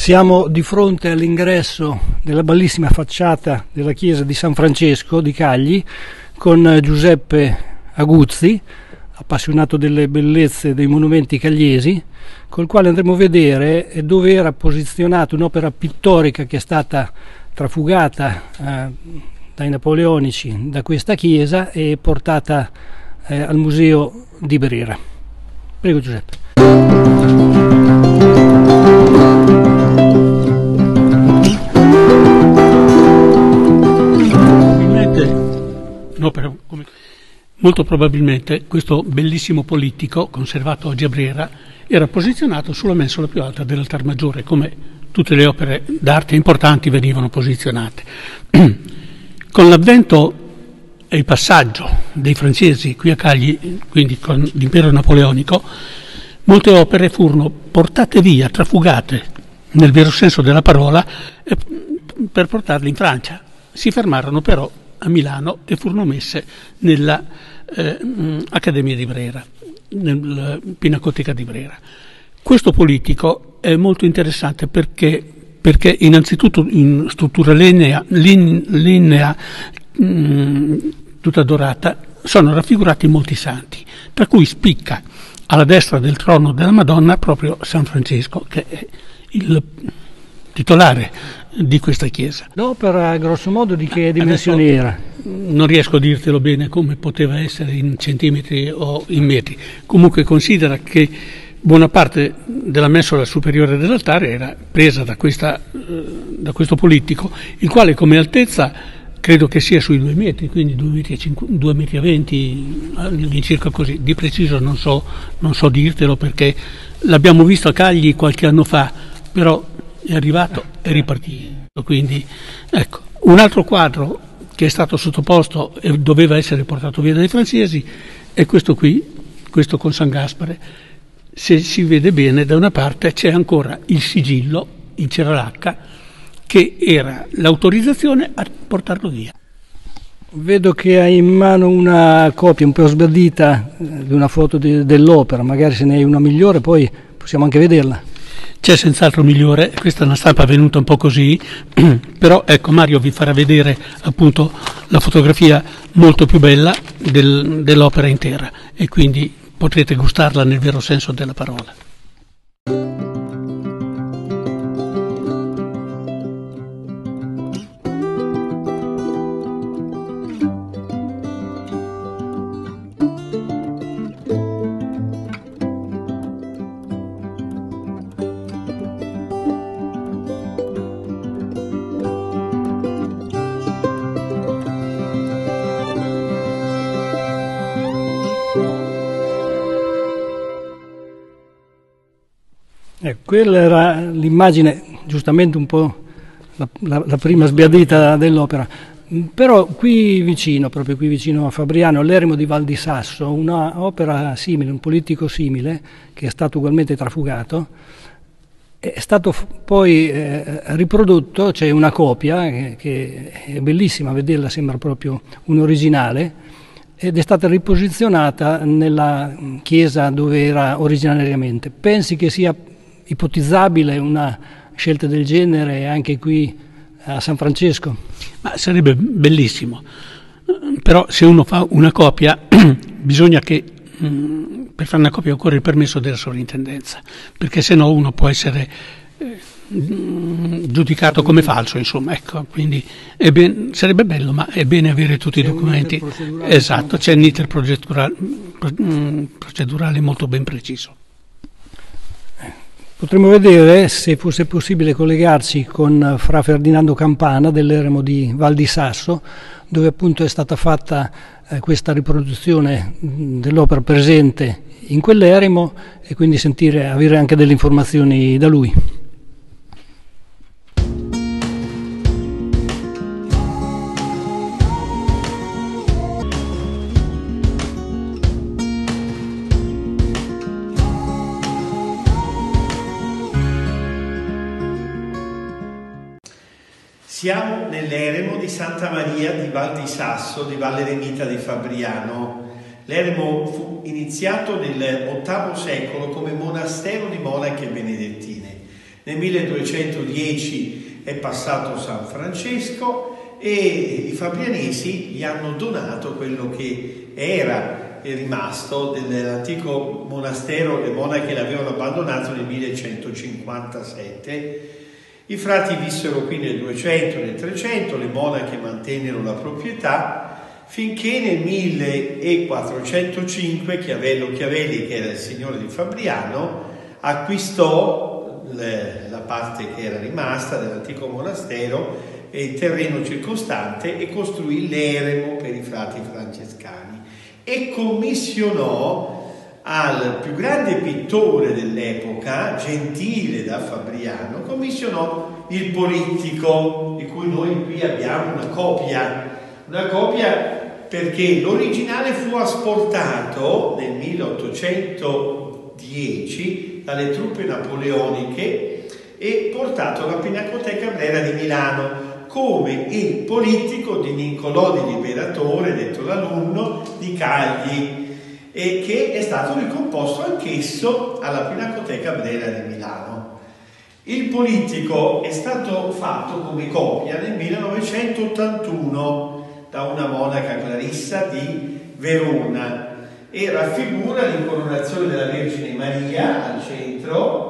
Siamo di fronte all'ingresso della bellissima facciata della chiesa di San Francesco di Cagli con Giuseppe Aguzzi, appassionato delle bellezze dei monumenti cagliesi, col quale andremo a vedere dove era posizionata un'opera pittorica che è stata trafugata eh, dai napoleonici da questa chiesa e portata eh, al museo di Brera. Prego Giuseppe. No, però, come, molto probabilmente questo bellissimo politico, conservato oggi a Brera, era posizionato sulla mensola più alta dell'altar maggiore, come tutte le opere d'arte importanti venivano posizionate. Con l'avvento e il passaggio dei francesi qui a Cagli, quindi con l'impero napoleonico, molte opere furono portate via, trafugate nel vero senso della parola, per portarle in Francia. Si fermarono però a Milano e furono messe nella eh, di Brera, nella Pinacoteca di Brera. Questo politico è molto interessante perché, perché innanzitutto in struttura lignea, lignea mh, tutta dorata, sono raffigurati molti santi, tra cui spicca alla destra del trono della Madonna proprio San Francesco, che è il titolare di questa chiesa. L'opera, grosso modo, di che dimensioni era? Non riesco a dirtelo bene come poteva essere in centimetri o in metri. Comunque considera che buona parte della mensola superiore dell'altare era presa da, questa, eh, da questo politico, il quale come altezza credo che sia sui due metri, quindi due metri e, cinque, due metri e venti, all'incirca così. Di preciso non so, non so dirtelo perché l'abbiamo visto a Cagli qualche anno fa, però è arrivato e ripartito. Quindi, ecco. Un altro quadro che è stato sottoposto e doveva essere portato via dai francesi è questo qui, questo con San Gaspare. Se si vede bene, da una parte c'è ancora il sigillo in ceralacca che era l'autorizzazione a portarlo via. Vedo che hai in mano una copia un po' sbadita eh, di una foto di, dell'opera, magari se ne hai una migliore poi possiamo anche vederla. C'è senz'altro migliore, questa è una stampa venuta un po' così, però ecco Mario vi farà vedere appunto la fotografia molto più bella del, dell'opera intera e quindi potrete gustarla nel vero senso della parola. Eh, quella era l'immagine, giustamente un po' la, la, la prima sbiadita dell'opera. Però qui vicino, proprio qui vicino a Fabriano, all'eremo di Val di Sasso, un'opera simile, un politico simile, che è stato ugualmente trafugato, è stato poi eh, riprodotto, c'è una copia che, che, è bellissima, vederla sembra proprio un originale, ed è stata riposizionata nella chiesa dove era originariamente. Pensi che sia ipotizzabile una scelta del genere anche qui a San Francesco? Ma sarebbe bellissimo, però se uno fa una copia bisogna che mm, per fare una copia occorre il permesso della sovrintendenza, perché se no uno può essere eh, giudicato come falso, insomma, ecco, quindi ben, sarebbe bello, ma è bene avere tutti i documenti. Esatto, c'è un iter procedurale, mm, procedurale molto ben preciso. Potremmo vedere se fosse possibile collegarci con Fra Ferdinando Campana dell'eremo di Val di Sasso, dove appunto è stata fatta eh, questa riproduzione dell'opera presente in quell'eremo e quindi sentire, avere anche delle informazioni da lui. Siamo nell'eremo di Santa Maria di Val di Sasso, di Valle Remita di Fabriano. L'eremo fu iniziato nel VIII secolo come monastero di monache benedettine. Nel 1210 è passato San Francesco e i fabrianesi gli hanno donato quello che era rimasto dell'antico monastero, le monache l'avevano abbandonato nel 1157. I frati vissero qui nel 200, nel 300, le monache mantennero la proprietà finché nel 1405 Chiavello Chiavelli, che era il signore di Fabriano, acquistò le, la parte che era rimasta dell'antico monastero e il terreno circostante e costruì l'eremo per i frati francescani e commissionò al più grande pittore dell'epoca, Gentile da Fabriano, commissionò il Polittico, di cui noi qui abbiamo una copia, una copia perché l'originale fu asportato nel 1810 dalle truppe napoleoniche e portato alla Pinacoteca Brera di Milano come il politico di Niccolò di Liberatore, detto l'alunno, di Cagli, e che è stato ricomposto anch'esso alla Pinacoteca Brera di Milano. Il politico è stato fatto come copia nel 1981 da una monaca clarissa di Verona e raffigura l'incoronazione della Vergine Maria al centro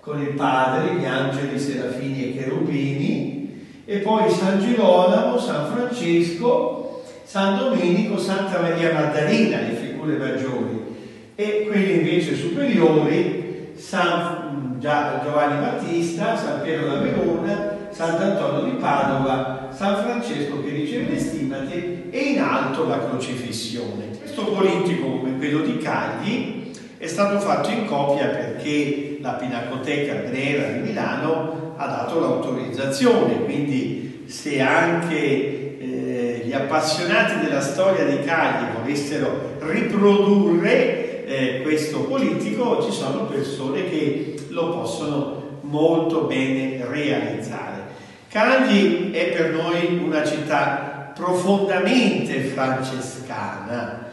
con il padre, gli angeli serafini e cherubini e poi San Girolamo, San Francesco, San Domenico, Santa Maria Maddalena, le figure maggiori e quelli invece superiori San Giovanni Battista, San Piero da Verona, Sant'Antonio di Padova, San Francesco che riceve le stimate e in alto la crocifissione. Questo politico come quello di Cagli è stato fatto in copia perché la Pinacoteca Brera di Milano ha dato l'autorizzazione, quindi se anche eh, gli appassionati della storia di Cagli volessero riprodurre eh, questo politico, ci sono persone che lo possono molto bene realizzare. Cagli è per noi una città profondamente francescana.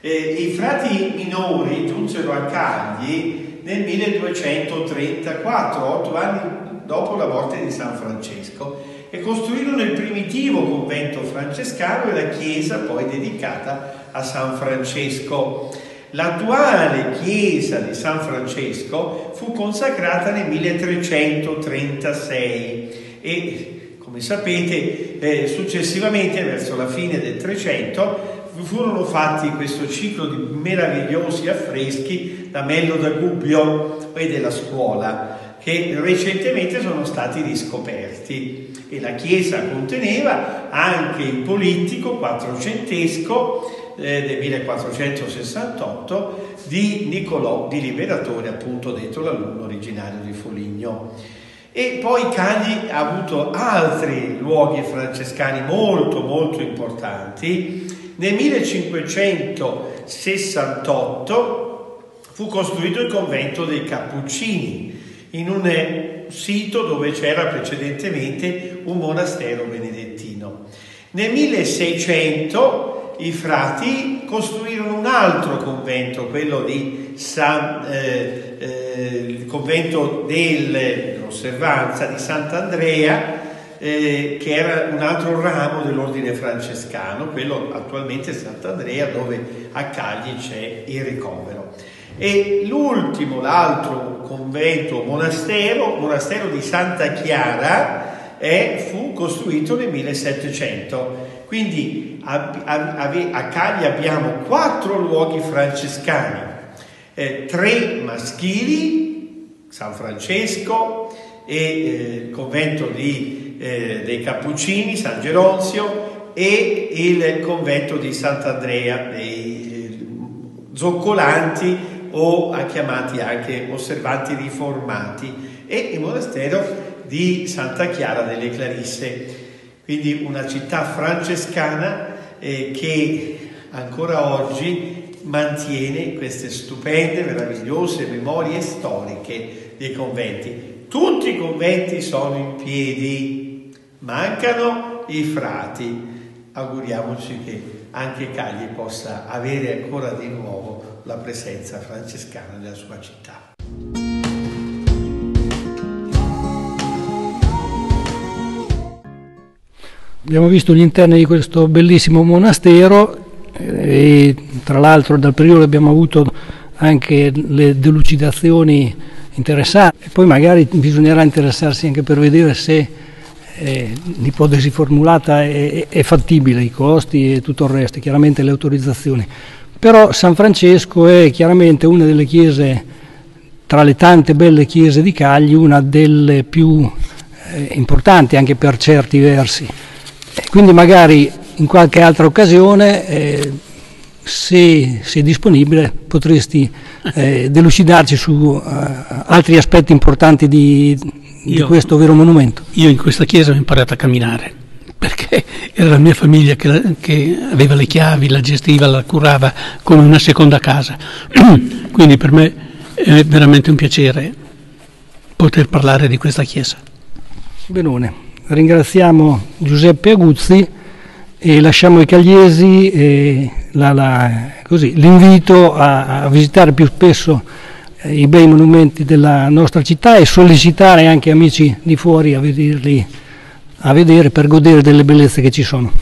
Eh, I frati minori giunsero a Cagli nel 1234, otto anni dopo la morte di San Francesco, e costruirono il primitivo convento francescano e la chiesa poi dedicata a San Francesco. L'attuale chiesa di San Francesco fu consacrata nel 1336 e come sapete eh, successivamente verso la fine del 300 furono fatti questo ciclo di meravigliosi affreschi da Mello da Gubbio e della scuola che recentemente sono stati riscoperti e la chiesa conteneva anche il politico quattrocentesco eh, del 1468 di Niccolò di Liberatore appunto detto l'alunno originario di Foligno. E poi Cagli ha avuto altri luoghi francescani molto molto importanti. Nel 1568 fu costruito il convento dei Cappuccini in un sito dove c'era precedentemente un monastero benedettino. Nel 1600 i frati costruirono un altro convento, quello di San, eh, eh, il convento dell'osservanza di Sant'Andrea, eh, che era un altro ramo dell'ordine francescano, quello attualmente Sant'Andrea, dove a Cagli c'è il ricovero. E l'ultimo, l'altro convento monastero, monastero di Santa Chiara, è, fu costruito nel 1700. Quindi a, a, a Cagli abbiamo quattro luoghi francescani, eh, tre maschili, San Francesco e eh, il convento di, eh, dei Cappuccini, San Geronzio e il convento di Sant'Andrea, dei eh, zoccolanti o chiamati anche osservanti riformati e il monastero di Santa Chiara delle Clarisse, quindi una città francescana eh, che ancora oggi mantiene queste stupende, meravigliose memorie storiche dei conventi. Tutti i conventi sono in piedi, mancano i frati. Auguriamoci che anche Cagli possa avere ancora di nuovo la presenza francescana nella sua città. Abbiamo visto gli interni di questo bellissimo monastero eh, e tra l'altro dal periodo abbiamo avuto anche le delucidazioni interessanti. E poi magari bisognerà interessarsi anche per vedere se eh, l'ipotesi formulata è, è fattibile, i costi e tutto il resto, chiaramente le autorizzazioni. Però San Francesco è chiaramente una delle chiese, tra le tante belle chiese di Cagli, una delle più eh, importanti anche per certi versi. E quindi magari in qualche altra occasione eh, se sei disponibile potresti eh, delucidarci su uh, altri aspetti importanti di, di io, questo vero monumento. Io in questa chiesa ho imparato a camminare perché era la mia famiglia che, che aveva le chiavi, la gestiva, la curava come una seconda casa. Quindi per me è veramente un piacere poter parlare di questa chiesa. Benone, ringraziamo Giuseppe Aguzzi e lasciamo ai cagliesi eh, la, la, così, l'invito a, a, visitare più spesso eh, i bei monumenti della nostra città e sollecitare anche amici di fuori a, vederli, a vedere per godere delle bellezze che ci sono.